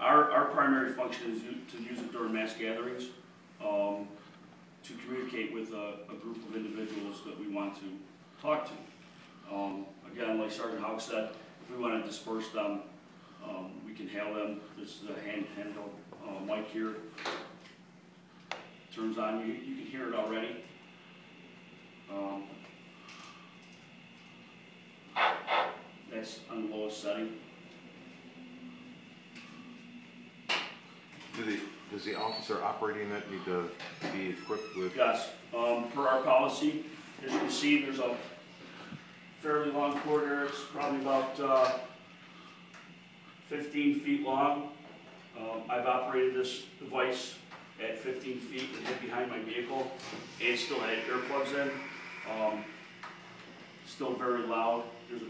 our, our primary function is to use it during mass gatherings, um, to communicate with a, a group of individuals that we want to talk to. Um, again, like Sergeant Hawk said, if we wanna disperse them, um, we can hail them, this is a hand, handheld, uh, mic here. Turns on, you, you can hear it already. Um, That's on the lowest setting. Do the, does the officer operating that need to be equipped with? Yes, um, per our policy, as you can see, there's a fairly long corridor, it's probably about, uh, fifteen feet long. Um, I've operated this device at fifteen feet and hid behind my vehicle, and still had earplugs in. Um, still very loud, there's, it a